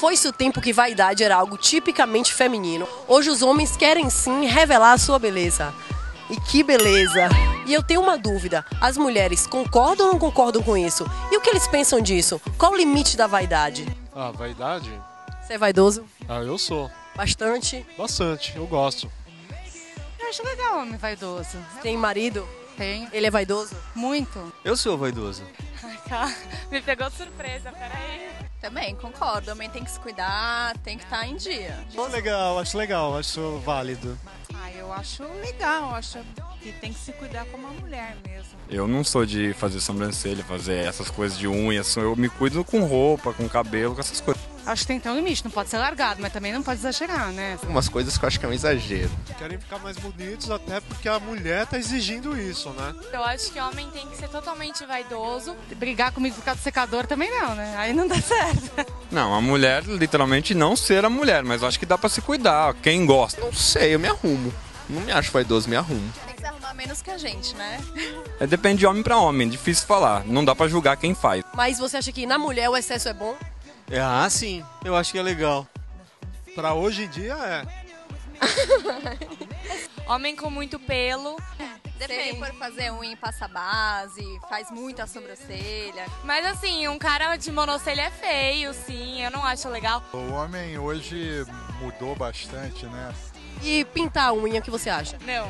Foi-se o tempo que vaidade era algo tipicamente feminino. Hoje os homens querem sim revelar a sua beleza. E que beleza! E eu tenho uma dúvida: as mulheres concordam ou não concordam com isso? E o que eles pensam disso? Qual o limite da vaidade? Ah, vaidade? Você é vaidoso? Ah, eu sou. Bastante? Bastante, eu gosto. Eu acho legal homem vaidoso. Tem marido? Tenho. Ele é vaidoso? Muito. Eu sou vaidoso. Me pegou de surpresa, peraí. Também, concordo. Homem tem que se cuidar, tem que estar em dia. Acho legal, acho legal, acho válido. Ah, eu acho legal, acho que tem que se cuidar como uma mulher mesmo. Eu não sou de fazer sobrancelha, fazer essas coisas de unhas, eu me cuido com roupa, com cabelo, com essas coisas. Acho que tem que ter um limite, não pode ser largado, mas também não pode exagerar, né? Algumas coisas que eu acho que é um exagero. Querem ficar mais bonitos até porque a mulher tá exigindo isso, né? Eu acho que homem tem que ser totalmente vaidoso. Brigar comigo por causa do secador também não, né? Aí não dá certo. Não, a mulher, literalmente, não ser a mulher, mas eu acho que dá pra se cuidar. Quem gosta. Não sei, eu me arrumo. Não me acho vaidoso, me arrumo. Tem que se arrumar menos que a gente, né? É, depende de homem pra homem, difícil falar. Não dá pra julgar quem faz. Mas você acha que na mulher o excesso é bom? Ah, sim, eu acho que é legal. Pra hoje em dia é. Homem com muito pelo. Se ele for fazer unha e passa base, faz muito a sobrancelha. Mas assim, um cara de monocelha é feio, sim. Eu não acho legal. O homem hoje mudou bastante, né? E pintar a unha, o que você acha? Não.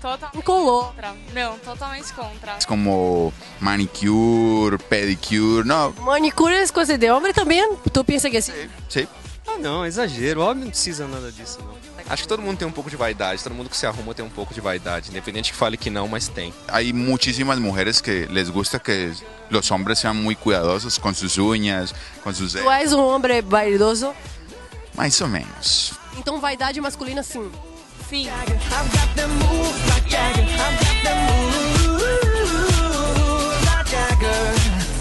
Totalmente Incolor. contra. Não, totalmente contra. Como manicure, pedicure, não. Manicure é coisa de homem também. Tu pensa que é assim? Sim. Ah, não, exagero. O homem não precisa nada disso, não. Acho que todo mundo tem um pouco de vaidade, todo mundo que se arruma tem um pouco de vaidade. Independente que fale que não, mas tem. Hay muchísimas mujeres que les gusta que los hombres sean muy cuidadosos con sus uñas, con sus Tu és um homem vaidoso? Mais ou menos. Então vaidade masculina sim. feet.